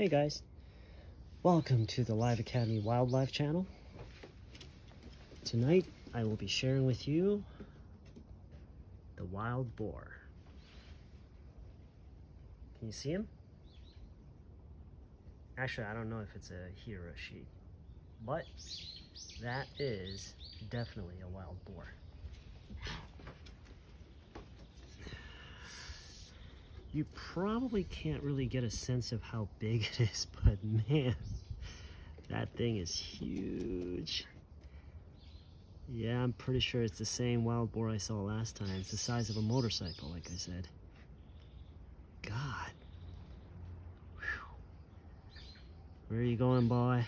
Hey guys, welcome to the Live Academy Wildlife channel. Tonight I will be sharing with you the wild boar. Can you see him? Actually, I don't know if it's a he or a she, but that is definitely a wild boar. You probably can't really get a sense of how big it is, but man, that thing is huge. Yeah, I'm pretty sure it's the same wild boar I saw last time. It's the size of a motorcycle, like I said. God. Whew. Where are you going, boy?